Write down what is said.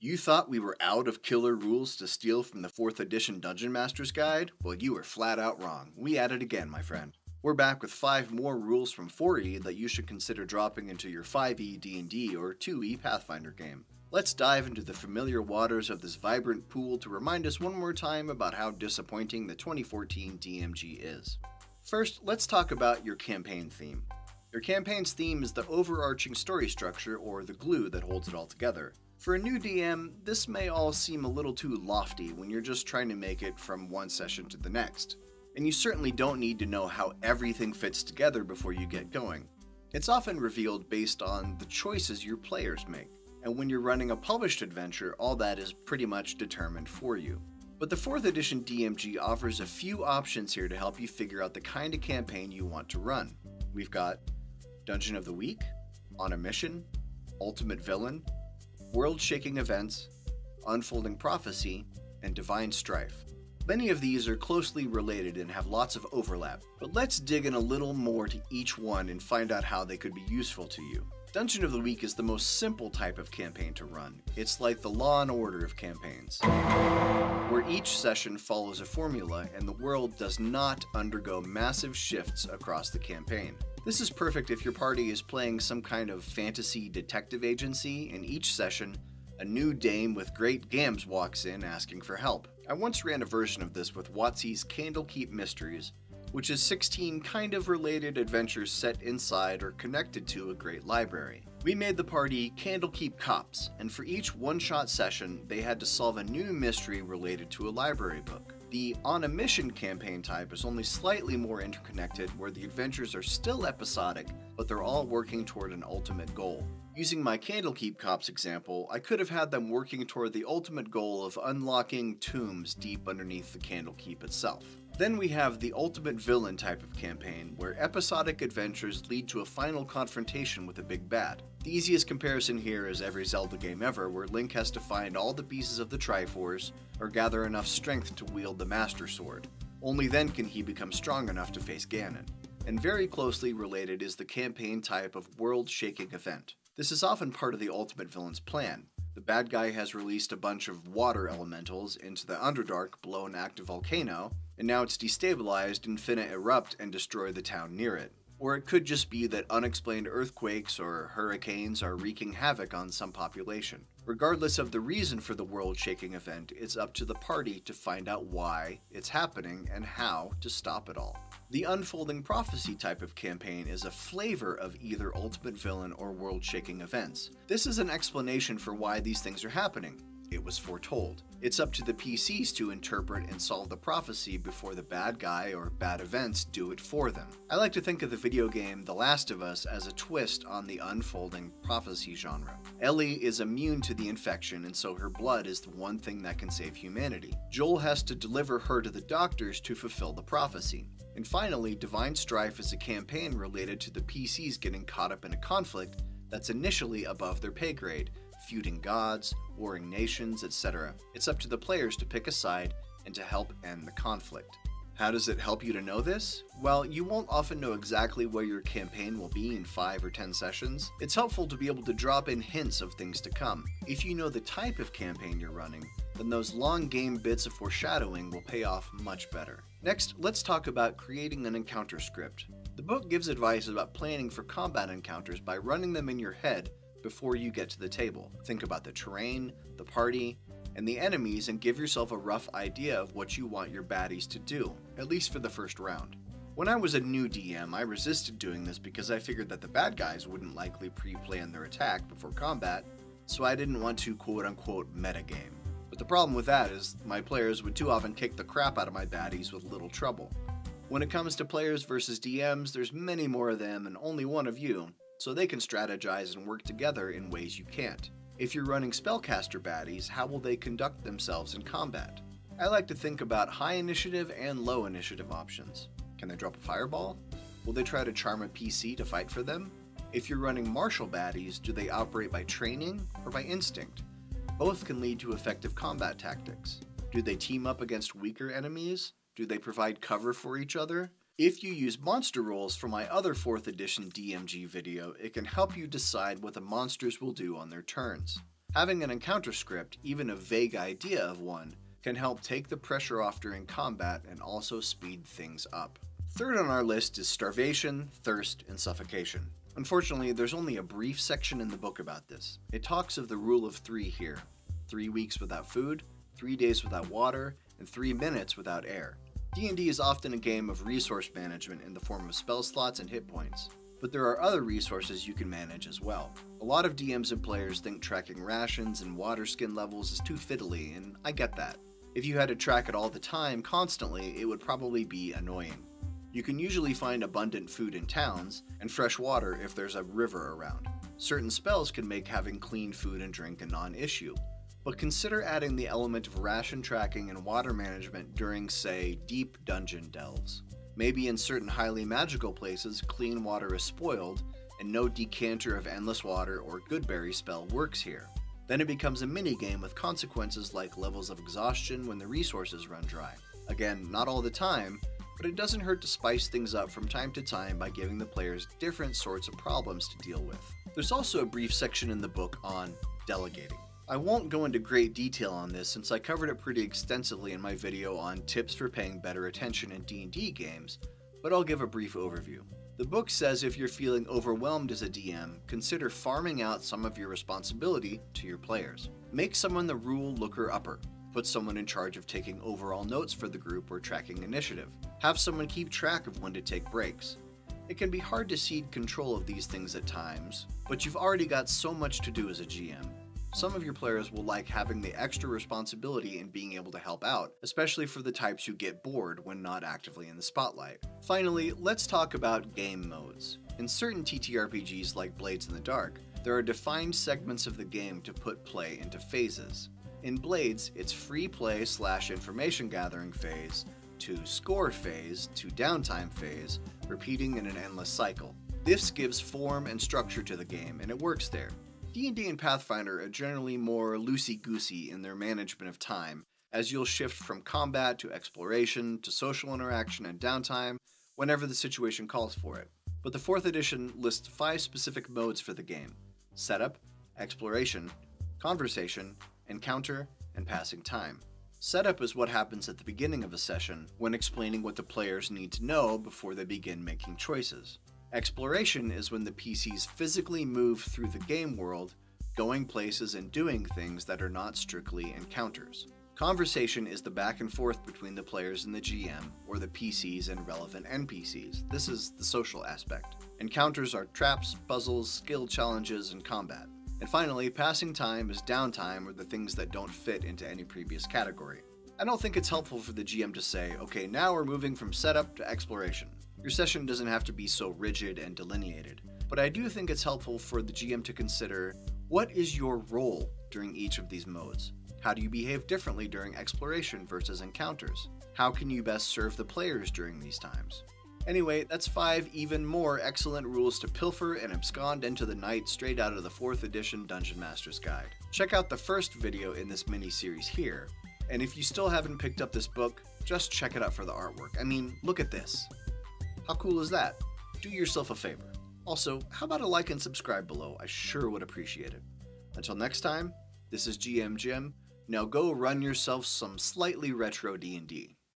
You thought we were out of killer rules to steal from the 4th edition Dungeon Master's Guide? Well, you were flat out wrong. We added again, my friend. We're back with 5 more rules from 4e that you should consider dropping into your 5e D&D or 2e Pathfinder game. Let's dive into the familiar waters of this vibrant pool to remind us one more time about how disappointing the 2014 DMG is. First, let's talk about your campaign theme. Your campaign's theme is the overarching story structure or the glue that holds it all together. For a new DM, this may all seem a little too lofty when you're just trying to make it from one session to the next. And you certainly don't need to know how everything fits together before you get going. It's often revealed based on the choices your players make. And when you're running a published adventure, all that is pretty much determined for you. But the 4th edition DMG offers a few options here to help you figure out the kind of campaign you want to run. We've got Dungeon of the Week, On a Mission, Ultimate Villain, world shaking events, unfolding prophecy, and divine strife. Many of these are closely related and have lots of overlap, but let's dig in a little more to each one and find out how they could be useful to you. Dungeon of the Week is the most simple type of campaign to run. It's like the law and order of campaigns, where each session follows a formula and the world does not undergo massive shifts across the campaign. This is perfect if your party is playing some kind of fantasy detective agency, and each session, a new dame with great gams walks in asking for help. I once ran a version of this with WotC's Candlekeep Mysteries, which is 16 kind of related adventures set inside or connected to a great library. We made the party Candlekeep Cops, and for each one shot session, they had to solve a new mystery related to a library book. The On a Mission campaign type is only slightly more interconnected, where the adventures are still episodic, but they're all working toward an ultimate goal. Using my Candlekeep Cops example, I could have had them working toward the ultimate goal of unlocking tombs deep underneath the Candlekeep itself. Then we have the ultimate villain type of campaign, where episodic adventures lead to a final confrontation with a big bad. The easiest comparison here is every Zelda game ever, where Link has to find all the pieces of the Triforce, or gather enough strength to wield the Master Sword. Only then can he become strong enough to face Ganon. And very closely related is the campaign type of world shaking event. This is often part of the ultimate villain's plan, the bad guy has released a bunch of water elementals into the Underdark below an active volcano, and now it's destabilized and finna erupt and destroy the town near it. Or it could just be that unexplained earthquakes or hurricanes are wreaking havoc on some population. Regardless of the reason for the world shaking event, it's up to the party to find out why it's happening and how to stop it all. The unfolding prophecy type of campaign is a flavor of either ultimate villain or world shaking events. This is an explanation for why these things are happening. It was foretold. It's up to the PCs to interpret and solve the prophecy before the bad guy or bad events do it for them. I like to think of the video game The Last of Us as a twist on the unfolding prophecy genre. Ellie is immune to the infection, and so her blood is the one thing that can save humanity. Joel has to deliver her to the doctors to fulfill the prophecy. And finally, Divine Strife is a campaign related to the PCs getting caught up in a conflict that's initially above their pay grade, feuding gods, warring nations, etc. It's up to the players to pick a side and to help end the conflict. How does it help you to know this? Well, you won't often know exactly where your campaign will be in 5 or 10 sessions. It's helpful to be able to drop in hints of things to come. If you know the type of campaign you're running, then those long game bits of foreshadowing will pay off much better. Next, let's talk about creating an encounter script. The book gives advice about planning for combat encounters by running them in your head before you get to the table. Think about the terrain, the party, and the enemies and give yourself a rough idea of what you want your baddies to do, at least for the first round. When I was a new DM, I resisted doing this because I figured that the bad guys wouldn't likely pre plan their attack before combat, so I didn't want to quote unquote metagame. But the problem with that is my players would too often kick the crap out of my baddies with little trouble. When it comes to players versus DMs, there's many more of them and only one of you, so they can strategize and work together in ways you can't. If you're running spellcaster baddies, how will they conduct themselves in combat? I like to think about high initiative and low initiative options. Can they drop a fireball? Will they try to charm a PC to fight for them? If you're running martial baddies, do they operate by training or by instinct? Both can lead to effective combat tactics. Do they team up against weaker enemies? Do they provide cover for each other? If you use monster roles from my other 4th edition DMG video, it can help you decide what the monsters will do on their turns. Having an encounter script, even a vague idea of one, can help take the pressure off during combat and also speed things up. Third on our list is starvation, thirst, and suffocation. Unfortunately, there's only a brief section in the book about this. It talks of the rule of three here three weeks without food, three days without water, and three minutes without air. D&D is often a game of resource management in the form of spell slots and hit points, but there are other resources you can manage as well. A lot of DMs and players think tracking rations and water skin levels is too fiddly, and I get that. If you had to track it all the time, constantly, it would probably be annoying. You can usually find abundant food in towns, and fresh water if there's a river around. Certain spells can make having clean food and drink a non issue, but consider adding the element of ration tracking and water management during, say, deep dungeon delves. Maybe in certain highly magical places, clean water is spoiled, and no decanter of endless water or goodberry spell works here. Then it becomes a minigame with consequences like levels of exhaustion when the resources run dry. Again, not all the time, but it doesn't hurt to spice things up from time to time by giving the players different sorts of problems to deal with. There's also a brief section in the book on delegating. I won't go into great detail on this since I covered it pretty extensively in my video on tips for paying better attention in D&D games, but I'll give a brief overview. The book says if you're feeling overwhelmed as a DM, consider farming out some of your responsibility to your players. Make someone the rule looker upper. Put someone in charge of taking overall notes for the group or tracking initiative. Have someone keep track of when to take breaks. It can be hard to cede control of these things at times, but you've already got so much to do as a GM. Some of your players will like having the extra responsibility and being able to help out, especially for the types who get bored when not actively in the spotlight. Finally, let's talk about game modes. In certain TTRPGs like Blades in the Dark, there are defined segments of the game to put play into phases. In Blades, it's free play slash information gathering phase, to score phase, to downtime phase, repeating in an endless cycle. This gives form and structure to the game, and it works there. D&D and Pathfinder are generally more loosey-goosey in their management of time, as you'll shift from combat to exploration to social interaction and downtime whenever the situation calls for it. But the 4th edition lists five specific modes for the game setup, exploration, conversation, encounter, and passing time. Setup is what happens at the beginning of a session when explaining what the players need to know before they begin making choices. Exploration is when the PCs physically move through the game world, going places and doing things that are not strictly encounters. Conversation is the back and forth between the players and the GM, or the PCs and relevant NPCs. This is the social aspect. Encounters are traps, puzzles, skill challenges, and combat. And finally, passing time is downtime or the things that don't fit into any previous category. I don't think it's helpful for the GM to say, okay, now we're moving from setup to exploration. Your session doesn't have to be so rigid and delineated, but I do think it's helpful for the GM to consider what is your role during each of these modes? How do you behave differently during exploration versus encounters? How can you best serve the players during these times? Anyway, that's five even more excellent rules to pilfer and abscond into the night straight out of the 4th edition Dungeon Master's Guide. Check out the first video in this mini series here, and if you still haven't picked up this book, just check it out for the artwork. I mean, look at this. How cool is that? Do yourself a favor. Also, how about a like and subscribe below? I sure would appreciate it. Until next time, this is GM Jim. Now go run yourself some slightly retro D&D.